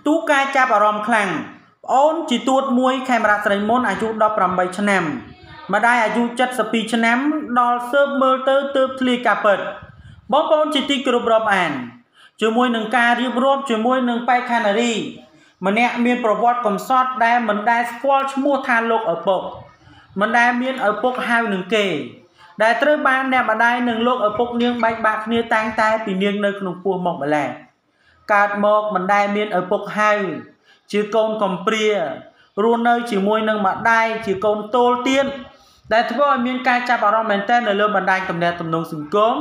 ផ្ទុះការចាប់អារម្មណ៍ខ្លាំងប្អូនជីទួតមួយខេមរៈស្រីមុនអាយុ18ឆ្នាំម្ដាយអាយុ72ឆ្នាំដល់សើបមើលទៅទើបធ្លាយការពិតបងប្អូនជាទីគោរពរាប់អានជាមួយនឹងការរៀបរាប់ជាមួយនឹងបែកខានារី ម្នាក់មានប្រវត្តិកំសត់ដែលមិនដែលស្គាល់ឈ្មោះថាលោកឪពុកមិនដែលមានឪពុកហៅនឹងគេ ដែលត្រូវបានអ្នកម្ដាយនិងលោកឪពុកនាងបែកបាក់គ្នាតាំងតែពីនាងនៅក្នុងពោះមកម្ល៉េះ កើតមកមិនដែលមានឪពុកហៅជាកូនកំព្រារស់នៅជាមួយនឹងម្ដាយជាកូនតូលទៀតដែលធ្វើឲ្យមានការចាប់អារម្មណ៍មែនទែននៅលើបណ្ដាញទំនាក់ទំនងសង្គម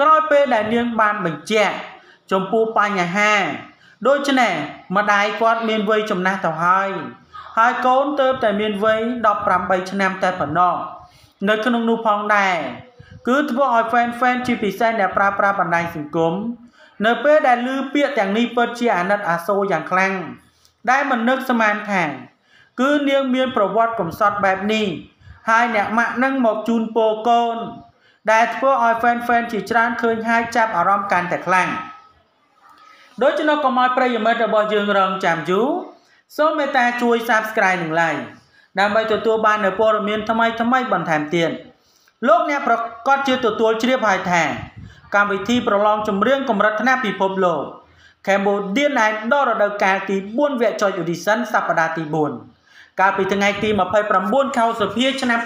ក្រោយពេលដែលនាងបានបញ្ជាក់ចំពោះបញ្ហា ដូច្នេះម្ដាយគាត់មានវ័យចំណាស់ទៅហើយហើយកូនទៅតែមានវ័យ18ឆ្នាំតែប៉ុណ្ណោះនៅក្នុងនោះផងដែរគឺធ្វើឲ្យ fan fan ជាពិសេសអ្នកប្រើប្រាស់បណ្ដាញសង្គម នៅពេលដែលឮពាក្យទាំងនេះពិតជាអាណិតអាសូរយ៉ាងខ្លាំងដែលមិននឹកស្មានថា គឺនាងមានប្រវត្តិកំសត់បែបនេះហើយអ្នកម៉ាក់នឹងមកជូនពរកូន ដែលធ្វើឲ្យ fan fan ជាច្រើនឃើញហើយចាប់អារម្មណ៍កាន់តែខ្លាំងដូច្នោះកុំឲ្យប្រិយមិត្តរបស់យើងរងចាំយូរសូមមេត្តាជួយ Subscribe និង Like ដើម្បីទទួលបាននូវព័ត៌មានថ្មីថ្មីបន្ថែមទៀតលោកអ្នកប្រកាសជាទទួលជ្រាបហើយថា កម្មវិធីប្រឡងចម្រៀងកម្រិតថ្នាក់ពិភពលោក Cambodian Idol រដូវកាលទី4វគ្គចុច audition សប្តាហ៍ទី4កាលពីថ្ងៃទី29ខែសុភាឆ្នាំ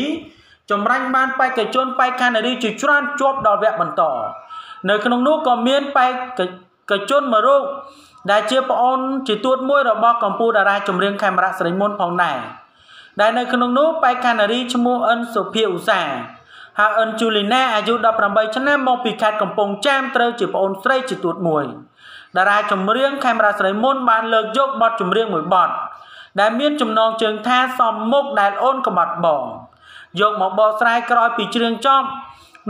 2022ចម្រាញ់បានបេក្ខជនបេក្ខនារីជាច្រើនជាប់ដល់វគ្គបន្តនៅក្នុងនោះក៏មានបេក្ខជនមួយរូបដែលជាប្អូនជាទួតមួយរបស់កម្ពុជាតារាចម្រៀងខេមរៈស្រីមុនផងដែរដែលនៅក្នុងនោះបេក្ខនារីឈ្មោះអិនសុភាឧស្សា ហ៍ហើយអិនជូលីណាអាយុ18ឆ្នាំមកពីខេត្តកំពង់ចាមត្រូវជាប្អូនស្រីជាទួតមួយតារាចម្រៀងខេមរៈស្រីមុនបានលើកយកបទចម្រៀងមួយបទដែលមានចំណងជើងថាសំមុខដែលអូនក្បត់បងយកមកបកស្រាយក្រោយពីច្រៀងចប់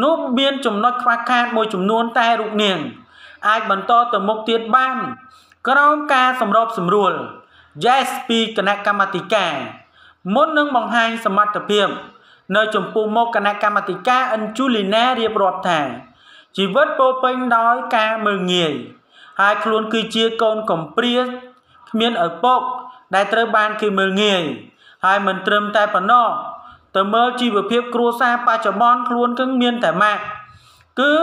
នោះមានចំណុចខ្វះខាតមួយចំនួនតែរូបនាង អាចបន្តទៅមុខទៀតបាន ក្រោមការសម្របសម្រួល Yes ពីគណៈកម្មាធិការមុននឹងបង្ហាញសមត្ថភាព នៅចំពោះមុខគណៈកម្មាធិការអិនជូលីណារៀបរាប់ថា ជីវិតពោពេញដោយការមើងងាយហើយខ្លួនគឺជាកូនកំព្រាគ្មានឪពុកដែលត្រូវបានគេមើលងាយហើយមិនត្រឹមតែប៉ុណ្ណោះទៅមើលជីវភាពគ្រួសារបច្ចុប្បន្នខ្លួនគឺមានតែម៉ាក់គឺ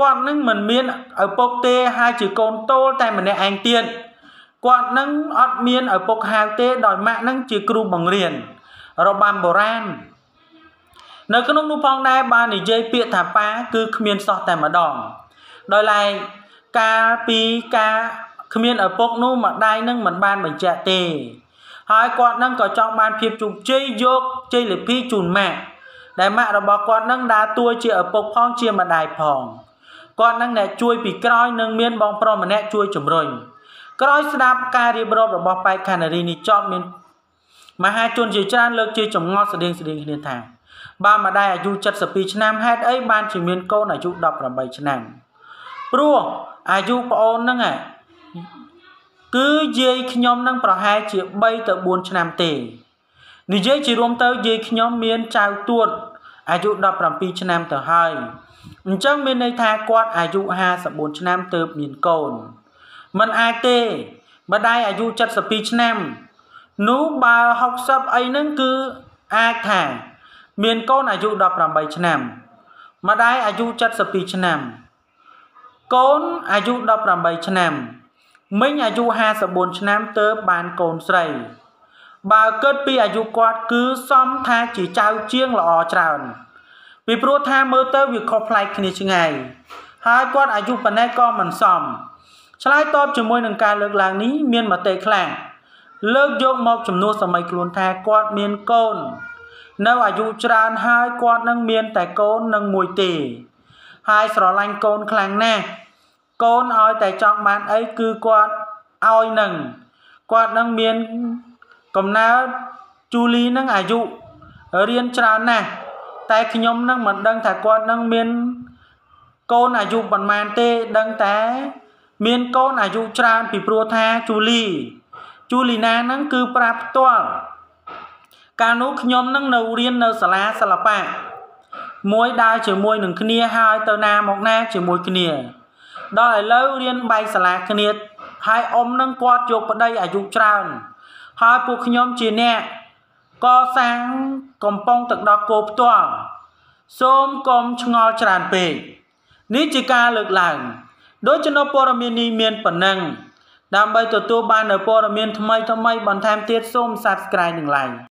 គាត់នឹងមិនមានឪពុកទេហើយជាកូនតូលតែម្នាក់ឯងទៀតគាត់នឹងអត់មានឪពុកហៅទេដោយម៉ាក់នឹងជាគ្រូបង្រៀនរបាំបុរាណ នៅក្នុងនោះផងដែរបាននិយាយពាក្យថាប៉ាគឺគ្មានសោះតែម្ដងដោយឡែកកាលពីការគ្មានឪពុកនោះម្ដាយនឹងមិនបានបញ្ជាក់ទេ ហើយគាត់នឹងក៏ចង់បានភាពជោគជ័យយកជ័យលាភីជូនម៉ាក់ដែលម៉ាក់របស់គាត់នឹងដើរតួជាឪពុកផងជាម្ដាយផងគាត់នឹងអ្នកជួយពីក្រោយនឹងមានបងប្រុសម្នាក់ជួយជំរុញក្រោយស្ដាប់ការរៀបរាប់របស់បែកខានារីនេះចប់មានមហាជនជាច្រើនលើកជាចម្ងល់ស្តៀងស្តៀងគ្នាថា បានម្ដាយអាយុ72ឆ្នាំហេតុអីបានជាមានកូនអាយុ18ឆ្នាំព្រោះអាយុប្អូនហ្នឹងគឺយាយខ្ញុំនឹងប្រហែលជា3ទៅ4ឆ្នាំទេនិយាយជារួមទៅយាយខ្ញុំមានចៅទួតអាយុ17ឆ្នាំទៅហើយអញ្ចឹងមានន័យថាគាត់អាយុ54ឆ្នាំទើបមានកូនมันអាចទេម្ដាយអាយុ72ឆ្នាំនោះបើ60អីហ្នឹងគឺអាចថា មានកូនអាយុ18ឆ្នាំ ម្ដាយអាយុ72ឆ្នាំ កូនអាយុ18ឆ្នាំ មិញអាយុ54ឆ្នាំទើបបានកូនស្រី បើគិតពីអាយុគាត់គឺសមថាជាចៅជាងល្អច្រើនពីព្រោះថាមើលទៅវាខុសប្លែកគ្នាឆ្ងាយហើយគាត់អាយុប៉ុណ្ណេះក៏មិនសមឆ្លើយតបជាមួយនឹងការលើកឡើងនេះមានមតិខ្លះលើកយកមកចំនួនសម័យខ្លួនថាគាត់មានកូន នៅអាយុច្រើនហើយគាត់នឹងមានតែកូននឹងមួយទេ ហើយស្រឡាញ់កូនខ្លាំងណាស់កូនឲ្យតែចង់បានអីគឺគាត់ឲ្យនឹងគាត់នឹងមានកំណើតជូលីនឹងអាយុរៀនច្រើនណាស់តែខ្ញុំនឹងមិនដឹងថាគាត់នឹងមានកូនអាយុប៉ុន្មានទេដឹងតែ មានកូនអាយុច្រើនពីព្រោះថាជូលីជូលីណានឹងគឺប្រាប់ផ្ទាល់ កាលនោះខ្ញុំនឹងនៅរៀននៅសាលាសិល្បៈមួយដើរជាមួយនឹងគ្នាហើយទៅណាមកណាជាមួយគ្នាដល់ឥឡូវរៀនបែកសាលាគ្នាហើយអ៊ំនឹងគាត់យកប្តីអាយុច្រើនហើយពួកខ្ញុំជាអ្នកកសាងកំប៉ុងទឹកដោះគោផ្ទាល់សូមកុំឆ្ងល់ច្រើនពេកនេះជាការលើកឡើងដោយចំណុចព័ត៌មាននេះមានប៉ុណ្ណឹងដើម្បីទទួលបាននូវព័ត៌មានថ្មីថ្មីបន្ថែមទៀតសូម Subscribe និង Like